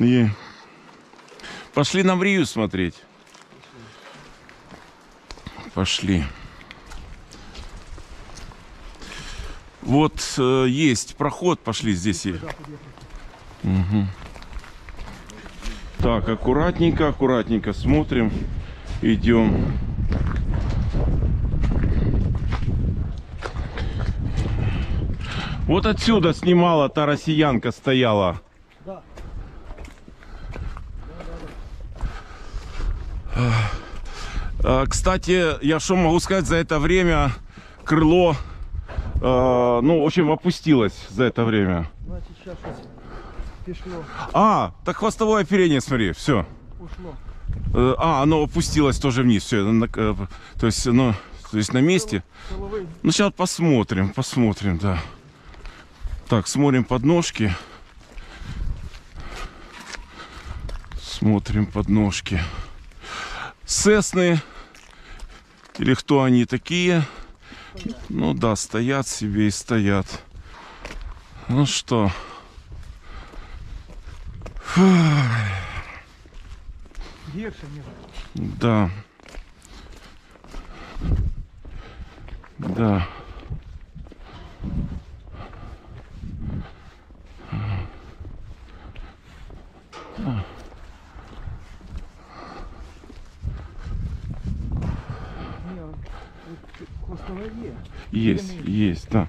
И пошли на Мрию смотреть. Пошли. Вот э, есть проход, пошли здесь. и- Мгм. Так, аккуратненько, аккуратненько смотрим, идем. Вот отсюда снимала та россиянка стояла. Да. А, Кстати, я что могу сказать, за это время крыло, э, ну, в общем, опустилось за это время. Значить, зараз щось пішло, А, так хвостовое оперение, смотри, все. ушло. А, оно опустилось тоже вниз, все. То есть, ну, то есть на месте. Силовий. Ну, сейчас посмотрим, посмотрим, да. Так, смотрим подножки. Смотрим подножки. Сесны. Или кто они такие? Ну да, стоят себе и стоят. Ну что? Ніж. Да. Да. Есть, есть, да.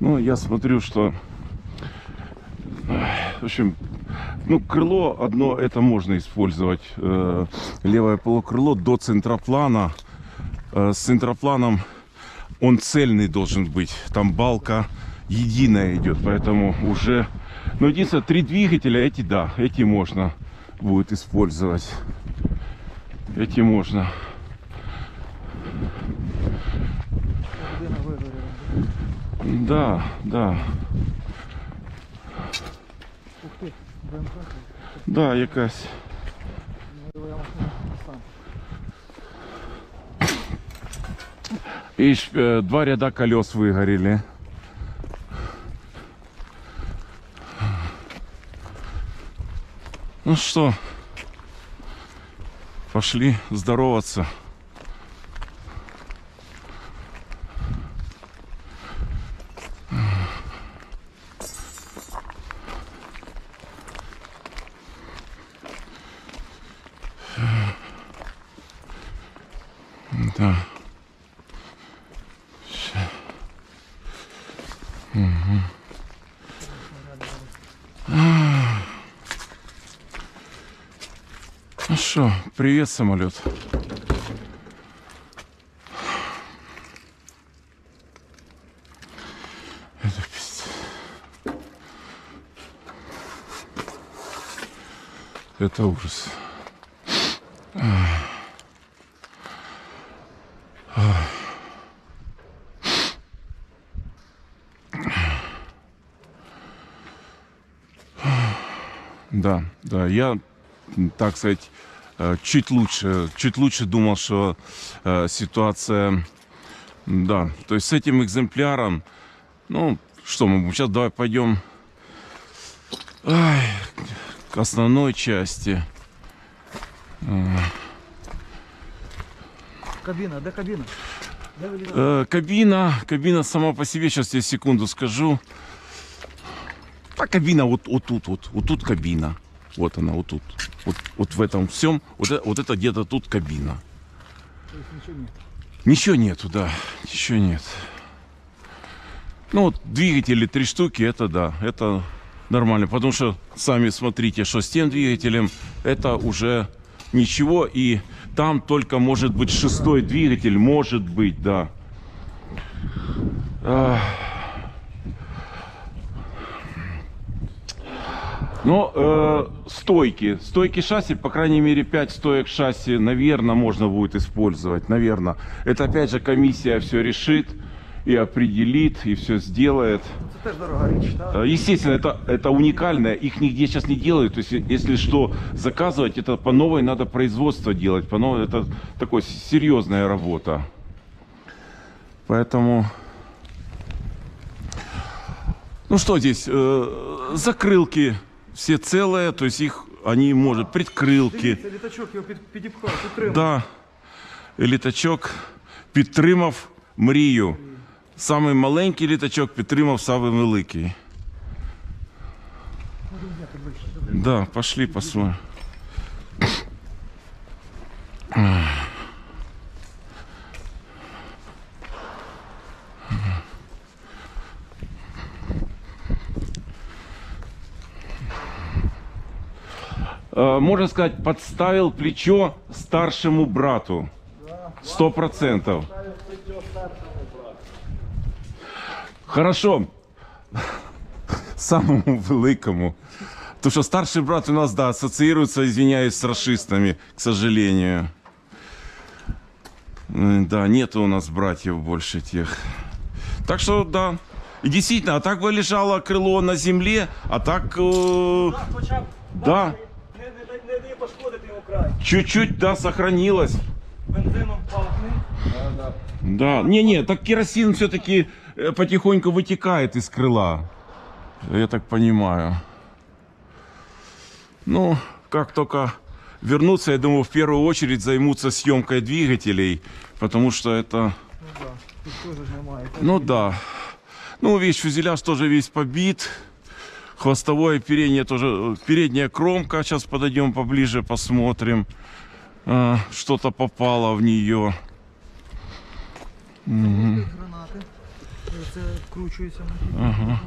Ну, я смотрю, что... В общем, ну, крыло одно, это можно использовать. Э, левое полукрыло до центроплана. Э, с центропланом он цельный должен быть. Там балка единая идет, поэтому уже... Но единственное, три двигателя, эти да, эти можно будет использовать. Эти можно. Да, да. Ух ти, БМП. Да, якась. Э, два ряда колес выгорели. Ну что, пошли здороваться. Да. Ну что, привет, самолет. Это пиздец. Это ужас. Да, да, я, м, так сказать, э, чуть лучше, чуть лучше думал, что э, ситуация, м, да, то есть с этим экземпляром, ну, что мы сейчас давай пойдем ай, к основной части. Кабіна, де кабіна? Де вилізати? Э, кабина, кабина сама по себе, сейчас я секунду скажу. А кабина вот, вот тут, вот, вот тут кабина. Вот она, вот тут. Вот, вот в этом всем, вот, это- вот это где-то тут кабина. Тобто нічого ні. Ничего нету, да, ничего нет. Ну вот двигатели три штуки, это да, это нормально. Потому что сами смотрите, что с тем двигателем это уже ничего. И там только может быть шестой двигатель, может быть, да. Ах. Но э, стойки, стойки шасси, по крайней мере, 5 стоек шасси, наверное, можно будет использовать, наверное. Это опять же комиссия все решит и определит, и все сделает. Теж дорога річ, так? Э, Естественно, это, это уникальное, их нигде сейчас не делают. То есть, е- если что заказывать, это по новой надо производство делать, по новой, это такой серьезная работа. Поэтому, ну что здесь, э, закрылки все целые, то есть их они, может, предкрылки. Дивіться, літачок його під, підіпхав, підтримав. Да. Літачок підтримав мрію. Самий маленький літачок підтримав самий великий. Да, пошли посмотрим. Можно сказать, подставил плечо старшему брату. Сто процентов. Хорошо. Самому великому. Потому что старший брат у нас, да, ассоциируется, извиняюсь, с расистами, к сожалению. Да, нету у нас братьев больше тех. Так что, да. И действительно, а так бы лежало крыло на земле, а так... э, Да. не, не, не дає пошкодити його край. Чуть-чуть, да, сохранилось. Бензином пахне. Да, не-не, так керосин все-таки потихоньку вытекает из крыла. Я так понимаю. Ну, как только вернуться, я думаю, в первую очередь займутся съемкой двигателей, потому что это, Ну да, тут ж немає. ну да. Ну, весь фюзеляж тоже весь побит. Хвостовое оперение тоже, э, передняя кромка, сейчас подойдем поближе, посмотрим. А, Что-то попало в нее. Ага.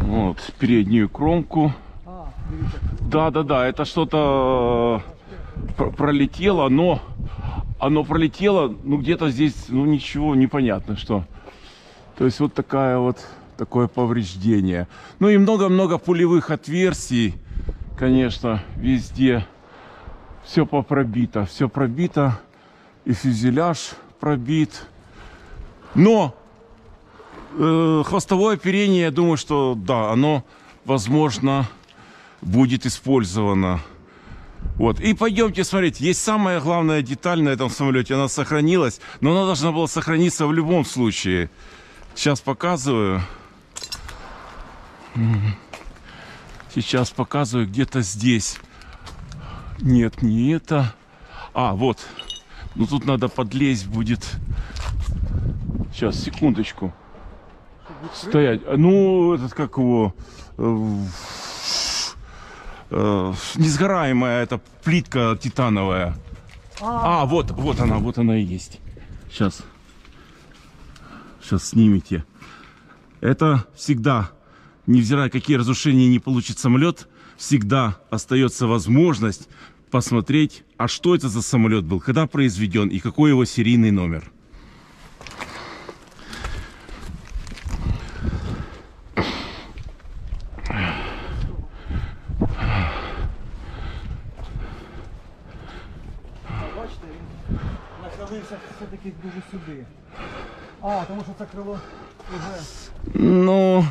Вот, переднюю кромку. А, дивіться. Да, да, да, это что-то э, пр- пролетело, но оно пролетело, ну где-то здесь, ну ничего, непонятно что. То есть вот такая вот такое повреждение. Ну и много-много пулевых отверстий, конечно, везде. Все попробито, все пробито, и фюзеляж пробит. Но э, хвостовое оперение, я думаю, что да, оно, возможно, будет использовано. Вот. И пойдемте смотреть. Есть самая главная деталь на этом самолете. Она сохранилась, но она должна была сохраниться в любом случае. Сейчас показываю. Сейчас показываю где-то здесь. Нет, не это. А, вот. Ну тут надо подлезть будет. Сейчас, секундочку. Стоять. А, Ну, этот как его... э, несгораемая эта плитка титановая. А, вот, вот она, вот она и есть. Сейчас. Сейчас снимите. Это всегда, невзирая какие разрушения не получит самолет, всегда остается возможность посмотреть, а что это за самолет был, когда произведен и какой его серийный номер. все-таки дуже сюди. А, тому що це крило вже Ну,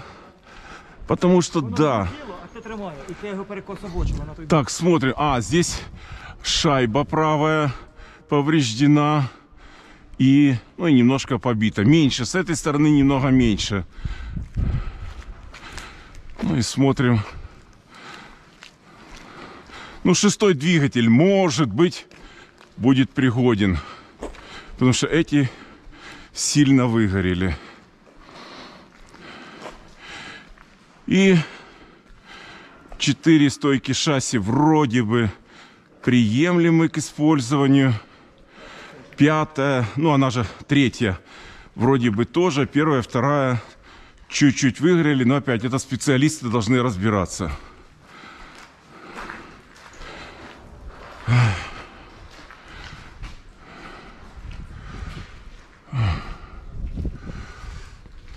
потому что воно да. летіло, а це тримає. І це його перекособочило на той Так, смотрим. А, здесь шайба правая повреждена. И, ну, и немножко побита. Меньше. С этой стороны немного меньше. Ну и смотрим. Ну, шестой двигатель, может быть, будет пригоден. Потому что эти сильно выгорели. И четыре стойки шасси вроде бы приемлемы к использованию. Пятая, ну она же третья, вроде бы тоже. Первая, вторая чуть-чуть выгорели, но опять это специалисты должны разбираться.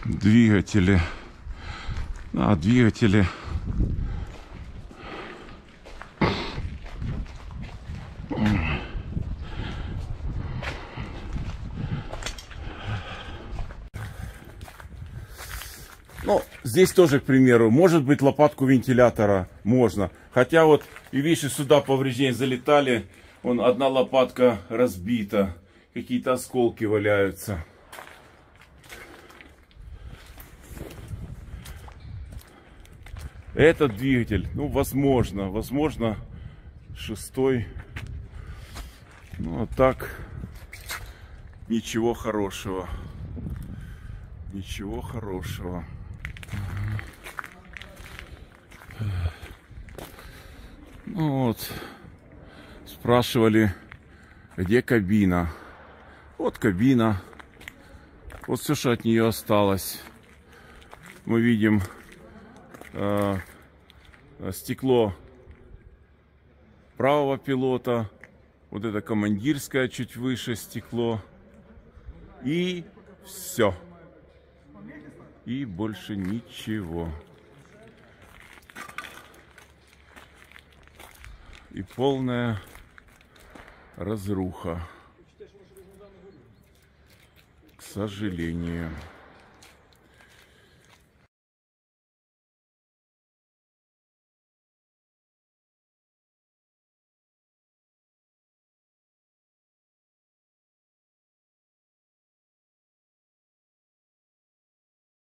Двигатели. А, двигатели. Ну, здесь тоже, к примеру, может быть лопатку вентилятора можно. Хотя вот, и видишь, сюда повреждения залетали, вон одна лопатка разбита, какие-то осколки валяются. Этот двигатель, ну, возможно, возможно, шестой. Ну, а так, ничего хорошего. Ничего хорошего. Ну вот, спрашивали, где кабина. Вот кабина. Вот все, что от нее осталось. Мы видим э, стекло правого пилота. Вот это командирское чуть выше стекло. И все. И больше ничего. И полная разруха. К сожалению.